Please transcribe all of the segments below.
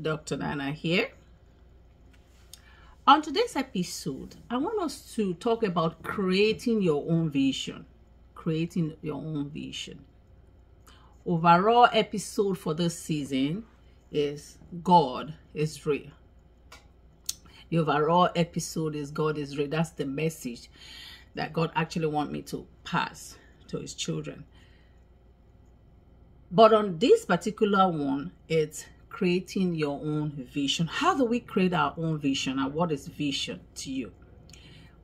Dr. Nana here. On today's episode, I want us to talk about creating your own vision. Creating your own vision. Overall episode for this season is God is real. The overall episode is God is real. That's the message that God actually want me to pass to his children. But on this particular one, it's creating your own vision. How do we create our own vision and what is vision to you?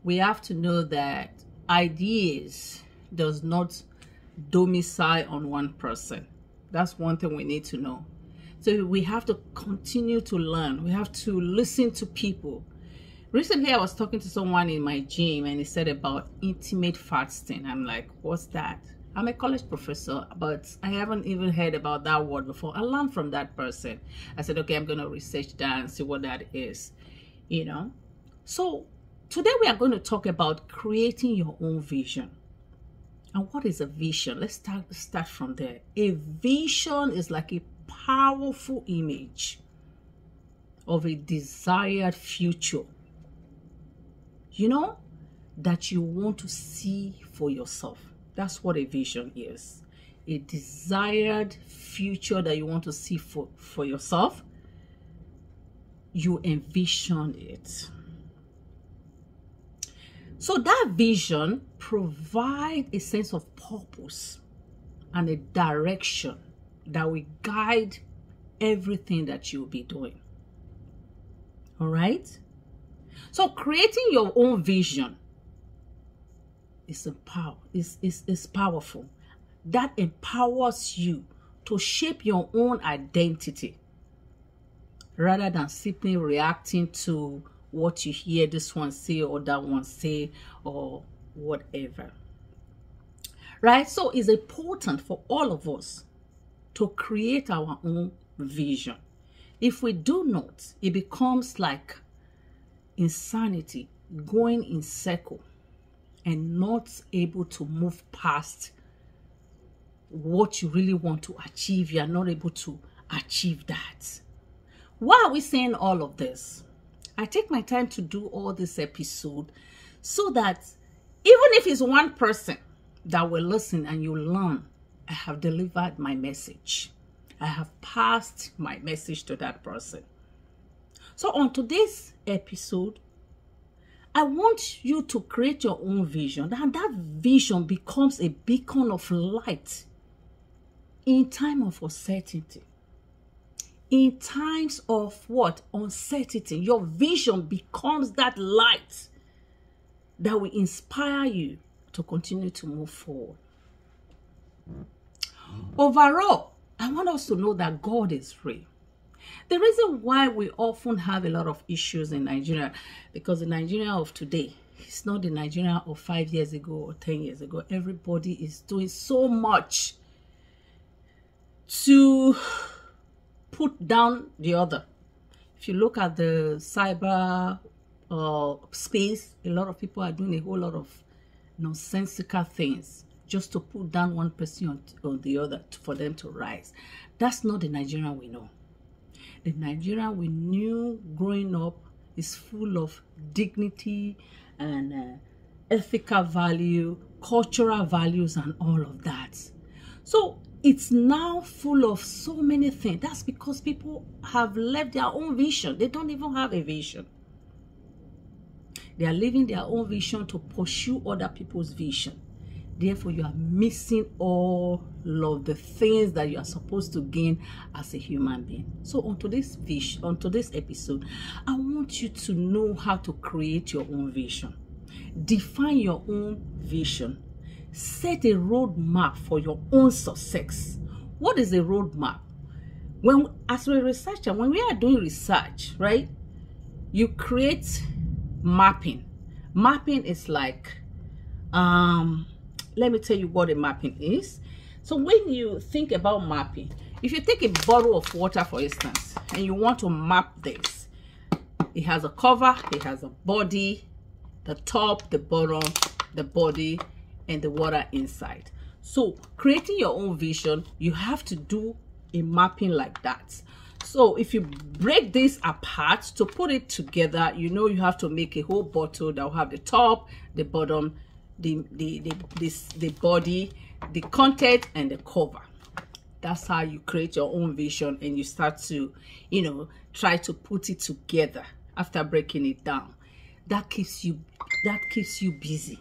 We have to know that ideas does not domicile on one person. That's one thing we need to know. So we have to continue to learn. We have to listen to people. Recently, I was talking to someone in my gym and he said about intimate fasting. I'm like, what's that? I'm a college professor, but I haven't even heard about that word before. I learned from that person. I said, okay, I'm going to research that and see what that is, you know. So today we are going to talk about creating your own vision. And what is a vision? Let's start, start from there. A vision is like a powerful image of a desired future, you know, that you want to see for yourself that's what a vision is. A desired future that you want to see for, for yourself. You envision it. So that vision provide a sense of purpose and a direction that will guide everything that you'll be doing. All right? So creating your own vision is empower is, is, is powerful. That empowers you to shape your own identity rather than simply reacting to what you hear this one say or that one say or whatever. Right? So it's important for all of us to create our own vision. If we do not, it becomes like insanity going in circle and not able to move past what you really want to achieve, you are not able to achieve that. Why are we saying all of this? I take my time to do all this episode so that even if it's one person that will listen and you learn, I have delivered my message. I have passed my message to that person. So on today's episode, I want you to create your own vision, and that vision becomes a beacon of light in time of uncertainty. In times of what? Uncertainty. Your vision becomes that light that will inspire you to continue to move forward. Overall, I want us to know that God is real. The reason why we often have a lot of issues in Nigeria, because the Nigeria of today is not the Nigeria of five years ago or 10 years ago. Everybody is doing so much to put down the other. If you look at the cyber uh, space, a lot of people are doing a whole lot of nonsensical things just to put down one person on, the other for them to rise. That's not the Nigeria we know. The Nigeria we knew growing up is full of dignity and uh, ethical value, cultural values, and all of that. So it's now full of so many things. That's because people have left their own vision. They don't even have a vision. They are living their own vision to pursue other people's vision. Therefore, you are missing all of the things that you are supposed to gain as a human being. So, on today's fish on today's episode, I want you to know how to create your own vision. Define your own vision. Set a roadmap for your own success. What is a roadmap? When, as a researcher, when we are doing research, right, you create mapping. Mapping is like um let me tell you what a mapping is. So when you think about mapping, if you take a bottle of water, for instance, and you want to map this, it has a cover, it has a body, the top, the bottom, the body, and the water inside. So creating your own vision, you have to do a mapping like that. So if you break this apart to put it together, you know you have to make a whole bottle that will have the top, the bottom, the the the this the body, the content, and the cover. That's how you create your own vision and you start to, you know, try to put it together after breaking it down. That keeps you that keeps you busy.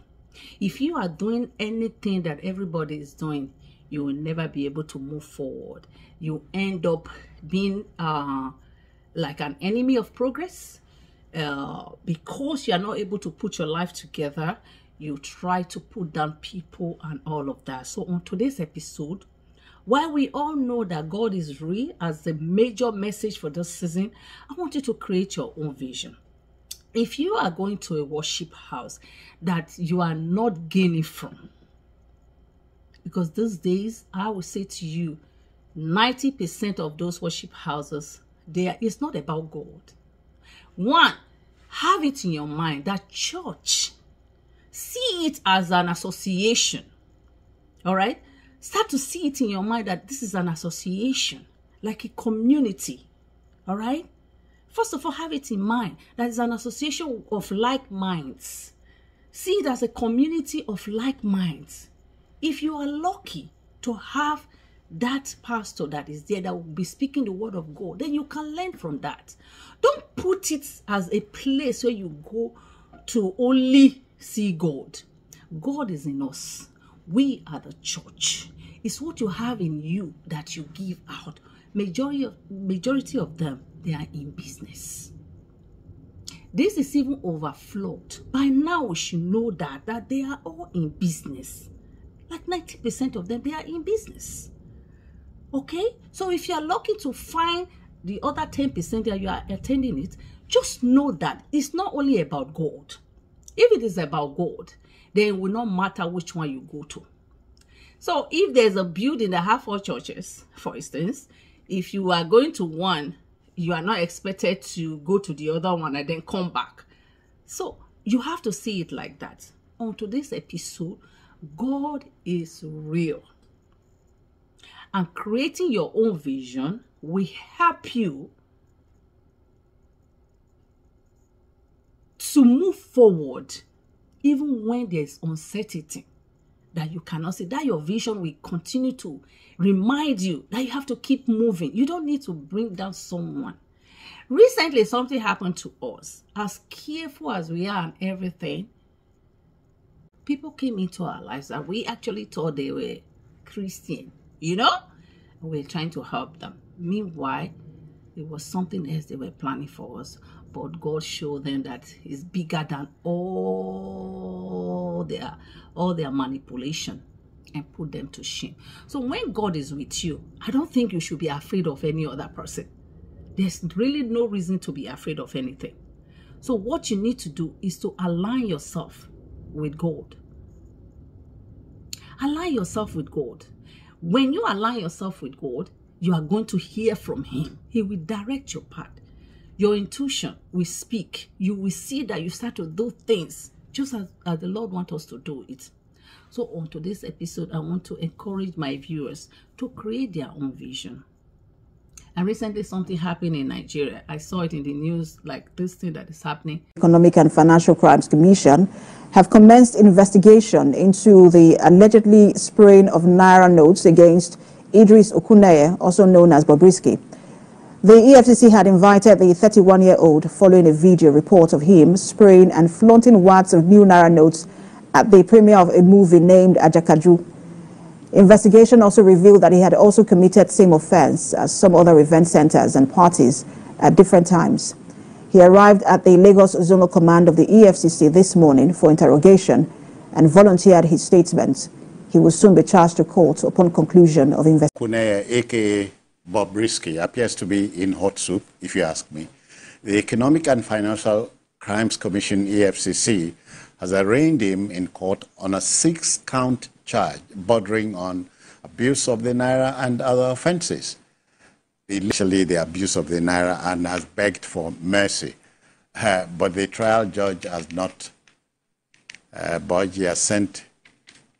If you are doing anything that everybody is doing, you will never be able to move forward. You end up being uh, like an enemy of progress uh, because you are not able to put your life together. You try to put down people and all of that. So, on today's episode, while we all know that God is real as the major message for this season, I want you to create your own vision. If you are going to a worship house that you are not gaining from, because these days I will say to you, 90% of those worship houses, there is not about God. One, have it in your mind that church, see it as an association. All right? Start to see it in your mind that this is an association, like a community. All right? First of all, have it in mind that it's an association of like minds. See it as a community of like minds. If you are lucky to have that pastor that is there that will be speaking the word of God, then you can learn from that. Don't put it as a place where you go to only see God. God is in us. We are the church. It's what you have in you that you give out. Majority of, majority of them, they are in business. This is even overflowed. By now, we should know that, that they are all in business. Like 90% of them, they are in business. Okay? So if you are lucky to find the other 10% that you are attending it, just know that it's not only about God. If it is about God, then it will not matter which one you go to. So if there's a building that have four churches, for instance, if you are going to one, you are not expected to go to the other one and then come back. So you have to see it like that. On today's episode, God is real. And creating your own vision will help you to move forward even when there's uncertainty that you cannot see. That your vision will continue to remind you that you have to keep moving. You don't need to bring down someone. Recently, something happened to us. As careful as we are and everything, people came into our lives that we actually thought they were Christian, you know? we're trying to help them. Meanwhile, it was something else they were planning for us. But God showed them that He's bigger than all their all their manipulation and put them to shame. So when God is with you, I don't think you should be afraid of any other person. There's really no reason to be afraid of anything. So what you need to do is to align yourself with God. Align yourself with God. When you align yourself with God, you are going to hear from Him. He will direct your path. Your intuition will speak. You will see that you start to do things just as, as the Lord wants us to do it. So, on to this episode, I want to encourage my viewers to create their own vision. And recently, something happened in Nigeria. I saw it in the news, like this thing that is happening. Economic and Financial Crimes Commission have commenced investigation into the allegedly spraying of naira notes against Idris Okuneye, also known as Bobrisky. The EFCC had invited the 31-year-old following a video report of him spraying and flaunting wads of new naira notes at the premiere of a movie named Ajakaju. Investigation also revealed that he had also committed same offense as some other event centers and parties at different times. He arrived at the Lagos Zonal Command of the EFCC this morning for interrogation and volunteered his statements. He will soon be charged to court upon conclusion of investigation. Aka Bobrisky, appears to be in hot soup, if you ask me. The Economic and Financial Crimes Commission, EFCC, has arraigned him in court on a six-count charge bordering on abuse of the naira and other offenses initially the abuse of the naira and has begged for mercy. Uh, but the trial judge has not uh. He has sent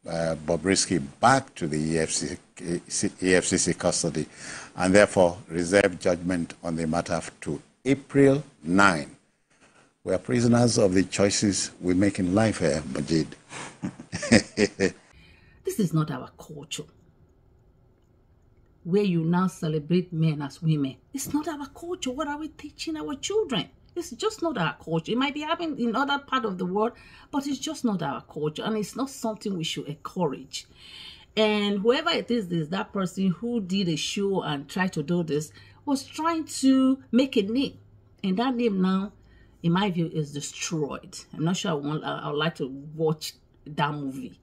uh, Bobrisky back to the EFCC, EFCC custody and therefore reserve judgment on the matter to April 9. We are prisoners of the choices we make in life here, Majid. this is not our culture. Where you now celebrate men as women. It's not our culture. What are we teaching our children? It's just not our culture. It might be happening in other part of the world, but it's just not our culture, and it's not something we should encourage. And whoever it is, is that person who did a show and tried to do this was trying to make a name, and that name now, in my view, is destroyed. I'm not sure I want. I would like to watch that movie.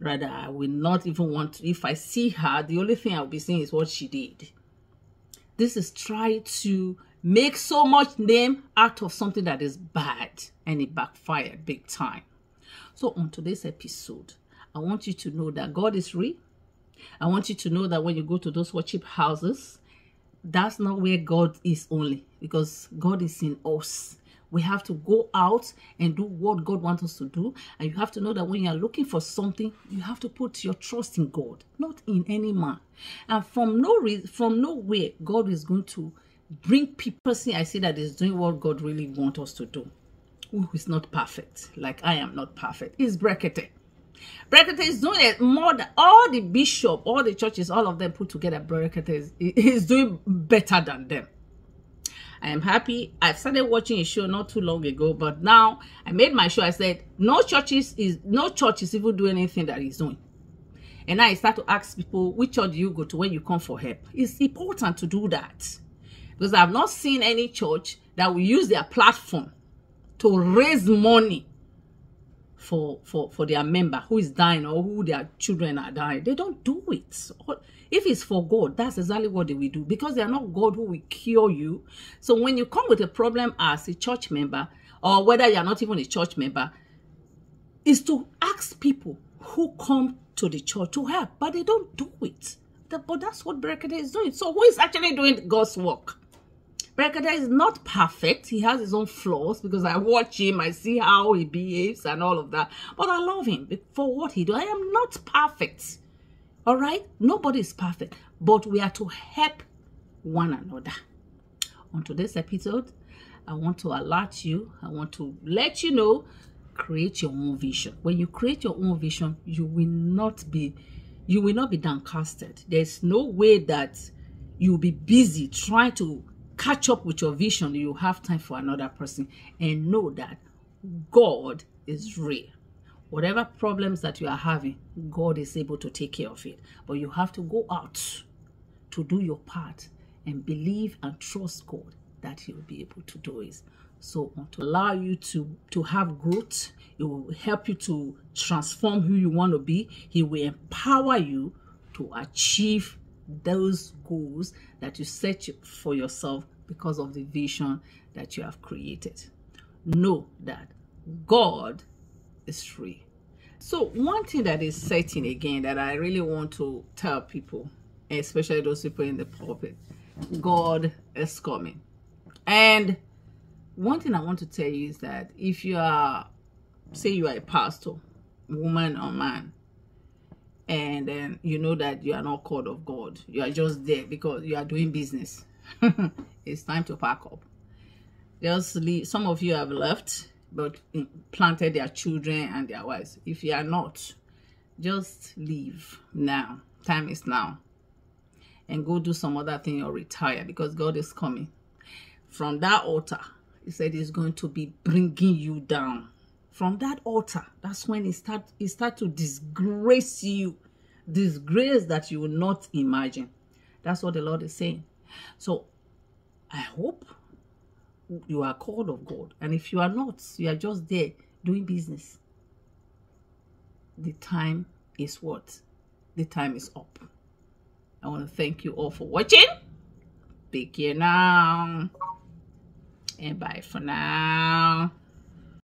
Rather, I will not even want. To, if I see her, the only thing I'll be seeing is what she did. This is try to make so much name out of something that is bad and it backfired big time. So on today's episode, I want you to know that God is real. I want you to know that when you go to those worship houses, that's not where God is only because God is in us. We have to go out and do what God wants us to do. And you have to know that when you are looking for something, you have to put your trust in God, not in any man. And from no reason, from nowhere, God is going to bring people see I see that is doing what God really wants us to do. Who is not perfect, like I am not perfect, is Brekete. Brekete is doing it more than all the bishop, all the churches, all of them put together. Brekete is, is doing better than them. I am happy. I started watching a show not too long ago, but now I made my show. I said no churches is no church is even doing anything that he's doing. And I start to ask people, which church do you go to when you come for help? It's important to do that because I've not seen any church that will use their platform to raise money for for for their member who is dying or who their children are dying. They don't do it. If it's for God, that's exactly what they will do because they are not God who will cure you. So when you come with a problem as a church member, or whether you are not even a church member, is to ask people who come to the church to help, but they don't do it. But that's what Brekete is doing. So who is actually doing God's work? Brekete is not perfect. He has his own flaws because I watch him, I see how he behaves and all of that. But I love him for what he does. I am not perfect. All right? Nobody is perfect. But we are to help one another. On today's episode, I want to alert you. I want to let you know create your own vision. When you create your own vision, you will not be you will not be downcasted. There's no way that you'll be busy trying to catch up with your vision, you have time for another person and know that God is real. Whatever problems that you are having, God is able to take care of it. But you have to go out to do your part and believe and trust God that He will be able to do it. So to allow you to, to have growth, it will help you to transform who you want to be. He will empower you to achieve those goals that you set for yourself because of the vision that you have created. Know that God is free. So, one thing that is certain again that I really want to tell people, especially those people in the pulpit, God is coming. And one thing I want to tell you is that if you are, say, you are a pastor, woman or man, and then you know that you are not called of God. You are just there because you are doing business. it's time to pack up. Just leave. Some of you have left, but mm, planted their children and their wives. If you are not, just leave now. Time is now. And go do some other thing or retire because God is coming. From that altar, he said he's going to be bringing you down from that altar that's when it start it start to disgrace you disgrace that you will not imagine. That's what the lord is saying. So i hope you are called of god. And if you are not you are just there doing business. The time is what? The time is up. I want to thank you all for watching. Take care now. And bye for now